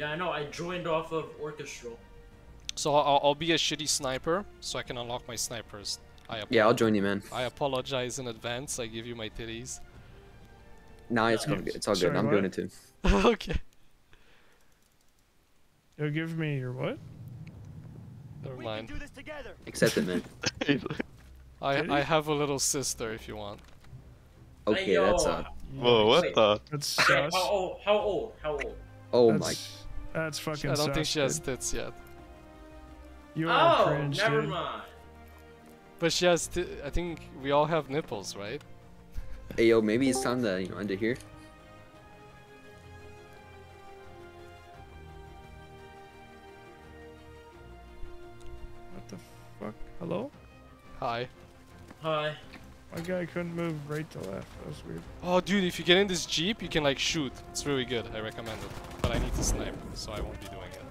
Yeah, I know. I joined off of Orchestral. So I'll, I'll be a shitty sniper, so I can unlock my snipers. I Yeah, I'll join you, man. I apologize in advance. I give you my titties. Nah, it's all good. It's all good. Sorry, I'm what? doing it too. okay. Yo, give me your what? Never mind. Accept it, man. I I have a little sister if you want. Okay, yo. that's uh. Whoa, what Wait. the? That's sus. how old? How old? How old? Oh my. That's, that's fucking I don't think sus, she has tits yet, You are Oh, cringe, never dude. mind. but she has. T I think we all have nipples, right? Hey, yo, maybe it's time to you know end it here. What the fuck? Hello? Hi. Hi. My guy couldn't move right to left. That was weird. Oh, dude, if you get in this jeep, you can like shoot. It's really good. I recommend it. But I need to snipe, so I won't be doing it.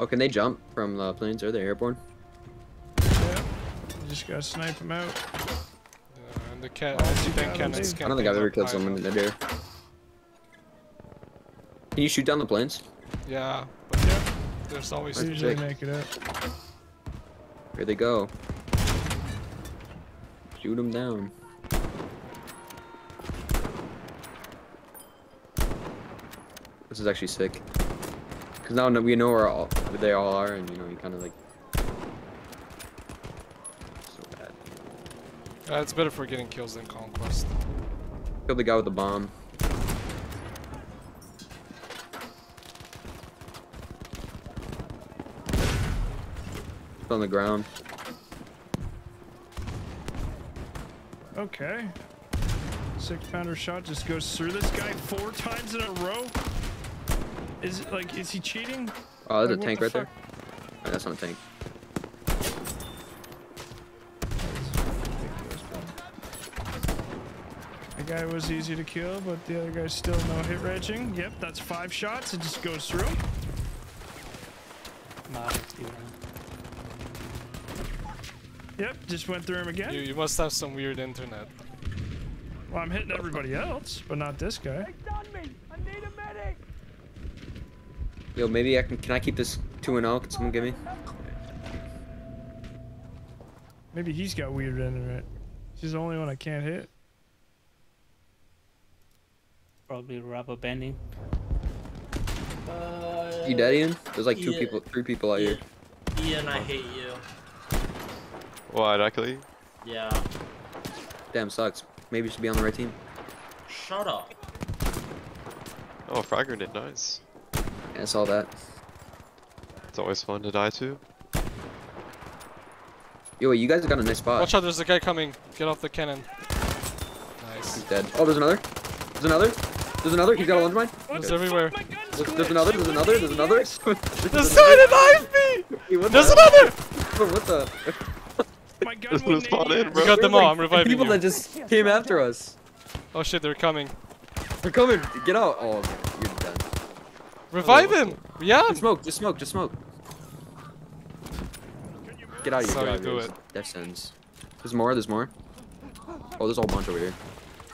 Oh, can they jump from the planes? Are they airborne? Yeah. You just gotta snipe them out. Uh, and the cat, Oh, you tank gotta cannons do- can I don't think I've ever killed someone in the air. Can you shoot down the planes? Yeah, but Yeah. there's always. They usually sick. make it out. Here they go. Shoot them down. This is actually sick. Cause now we know where all where they all are, and you know you kind of like. So bad. Uh, it's better for getting kills than conquest. Kill the guy with the bomb. It's on the ground. Okay. Six pounder shot just goes through this guy four times in a row. Is it like, is he cheating? Oh, there's Like, a tank the right there. Oh, that's not a tank. The guy was easy to kill, but the other guy's still no hit raging. Yep, that's five shots. It just goes through. Yep, just went through him again. You, you must have some weird internet. Well, I'm hitting everybody else, but not this guy. i need a medic Yo, maybe I can. Can I keep this two and zero? Can someone give me? Maybe he's got weird internet. He's the only one I can't hit. Probably rubber banding. Uh, You dead, Ian? There's like two yeah. people, three people out here. Ian, I hate you. Why, did I kill you? Yeah. Damn, sucks. Maybe you should be on the right team. Shut up. Oh, frag grenade, nice. Yeah, I saw that. It's always fun to die to. Yo, you guys got a nice spot. Watch out, there's a guy coming. Get off the cannon. Nice. He's dead. Oh, there's another. There's another. There's another. He's got a lunge mine. What There's everywhere. Fuck? My gun's There's, glitched. there's another. There's You another. There's another. idiot. There's someone knife me! Hey, what There's another! What the? My gun Just put a wouldn't spot aim in, bro. We got them all, I'm reviving People you. that just came after us. Oh shit, they're coming. They're coming. Get out. Oh, you're done. Revive him! Yeah! Just smoke. Just smoke. Just smoke. Get out of here. That's how Get out do it. Death sends. There's more. There's more. Oh, there's a whole bunch over here.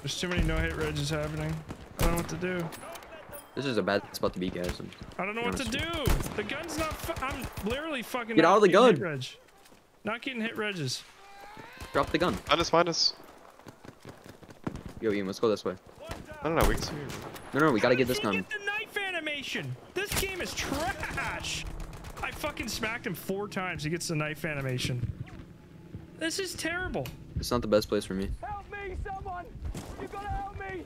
There's too many no hit regs happening. I don't know what to do. This is a bad spot to be, guys. I'm- I don't know what to do. The gun's not. Fu- I'm literally fucking. Get out of the getting hit gun. Not getting hit regs. Drop the gun. Minus, minus. Yo, Ian, let's go this way. I don't know, we can see. No, no, we gotta get this gun. Get the knife animation. This game is trash. I fucking smacked him four times. He gets the knife animation. This is terrible. It's not the best place for me. Help me, someone! You gotta help me!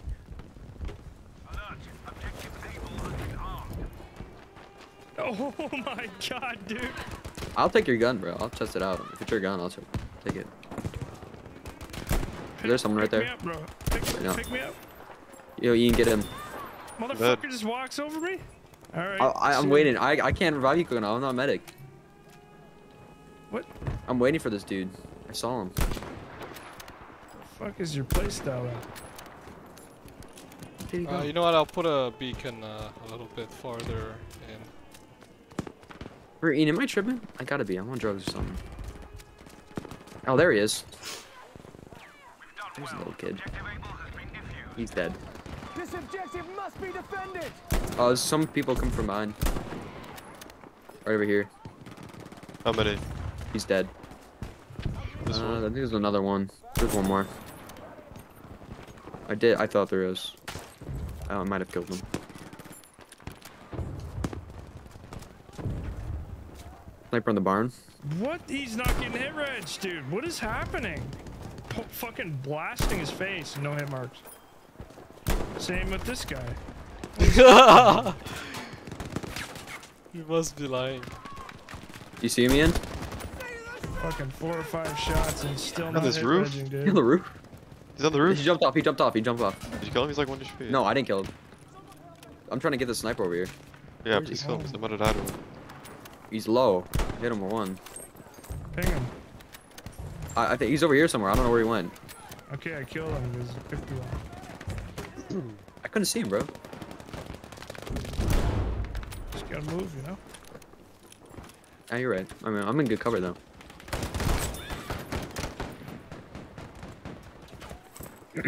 Oh, oh my god, dude. I'll take your gun, bro. I'll test it out. If it's your gun, I'll take it. There's someone right there. up, bro. Pick, know. pick me up. Yo, Ian, get him. Motherfucker just walks over me. All right. I, I, I'm see- waiting. I, I can't revive you, Kono. I'm not medic. What? I'm waiting for this dude. I saw him. The fuck is your playstyle? at? Uh, you know what? I'll put a beacon uh, a little bit farther in. Where, Ian, am I tripping? I gotta be. I'm on drugs or something. Oh, there he is. There's a little kid. He's dead. This objective must be defended. Oh, some people come from behind. Right over here. How many? He's dead. This Uh, I think there's another one. There's one more. I did. I thought there was. Oh, I might have killed him. Sniper on the barn. What? He's not getting hit, Reg, dude. What is happening? Po- fucking blasting his face. No hit marks. Same with this guy. you must be lying. You see him, Ian? Fucking four or five shots and still not this hit roof? regging, On the roof. He's on the roof. He jumped off. He jumped off. He jumped off. Did you kill him? He's like one HP. No, I didn't kill him. I'm trying to get the sniper over here. Yeah, Where's please he kill him. going? 'cause I might have died to him. He's low. Hit him with one. Ping him. I, I think he's over here somewhere. I don't know where he went. Okay, I killed him. There's a 51. I couldn't see him, bro. Just gotta move, you know? Ah, you're right. I mean, I'm in good cover though.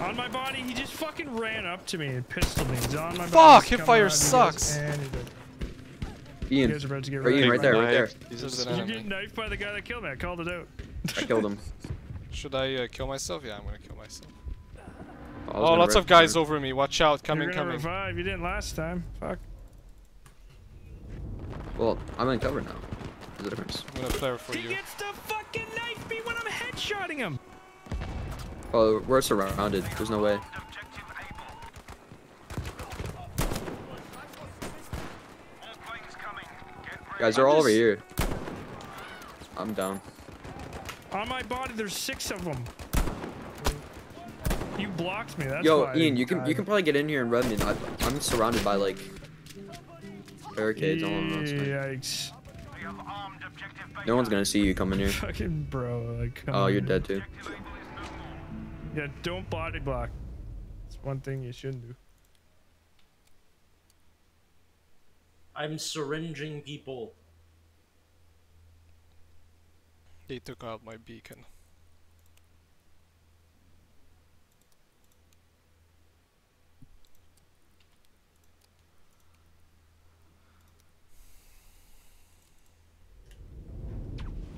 On my body, he just fucking ran up to me and pistoled me. He's on my body. Fuck, he's hipfire coming around, he goes, sucks. And. Ian, You guys are about to get Right, Ian, right there, right there. He's There's just an You enemy. get knifed by the guy that killed me. I called it out. I killed him. Should I uh, kill myself? Yeah, I'm gonna kill myself. I Oh, lots of guys for- over me. Watch out. Coming, You're Coming, gonna coming. revive. You didn't last time. Fuck. Well, I'm in cover now. There's a difference. I'm gonna flare for He you. gets to fucking knife me when I'm headshotting him. Oh, we're surrounded. There's no way. Guys, they're all over here. I'm down. On my body, there's six of them. You blocked me. That's Yo, Ian, you can you can probably get in here and rev me. I, I'm surrounded by like barricades all on. Yikes. No one's gonna see you coming here. Fucking bro. Like, Oh, you're dead too. Yeah, don't body block. It's one thing you shouldn't do. I'm syringing people. They took out my beacon.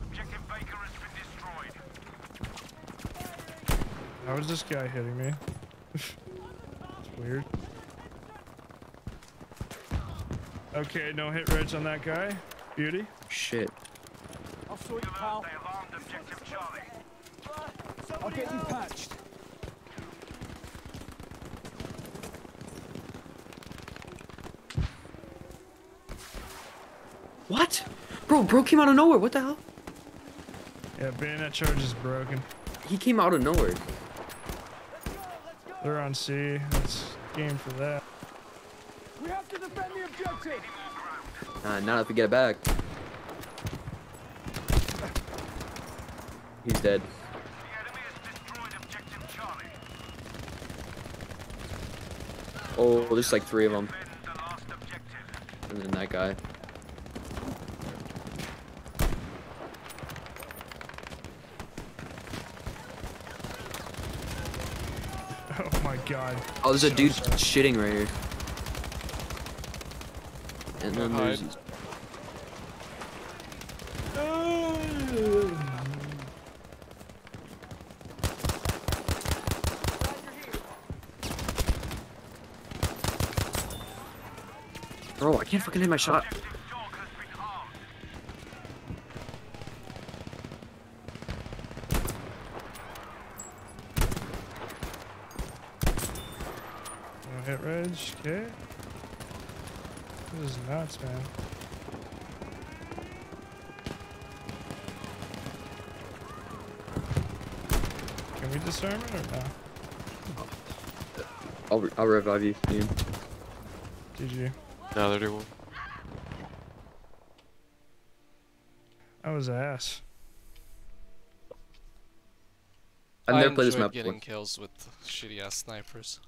Objective Baker has been destroyed. How is this guy hitting me? it's weird. Okay, no hit reg on that guy. Beauty. Shit. I'll sort you, pal. I'll get you patched. What? Bro, bro came out of nowhere. What the hell? Yeah, bayonet charge is broken. He came out of nowhere. They're on C. That's game for that. We have to defend the objective. Uh, not if we get it back. He's dead. Oh, there's like three of them. And then that guy. Oh my god. Oh, there's a dude shitting right here. And then there's Bro, I can't fucking hit my shot. No hit reg. Okay. This is nuts, man. Can we disarm it or no? I'll, re- I'll revive you. Ian. GG. Now they're doing. That was ass. I've I never played this enjoyed map before. getting kills with shitty ass snipers.